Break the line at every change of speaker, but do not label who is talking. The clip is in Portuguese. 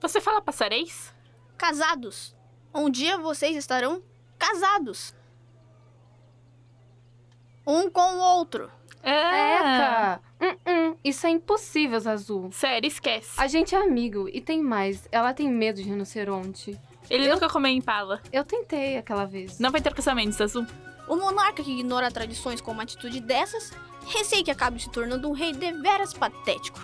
Você fala passareis?
Casados. Um dia vocês estarão casados. Um com o outro.
É.
Eca! Hum, hum, isso é impossível, Azul.
Sério, esquece.
A gente é amigo e tem mais. Ela tem medo de rinoceronte.
Ele
eu-
nunca comeu impala.
Eu tentei aquela vez.
Não vai ter casamento, Azul.
O monarca que ignora tradições com uma atitude dessas, receio que acabe se tornando um rei deveras patético.